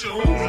Don't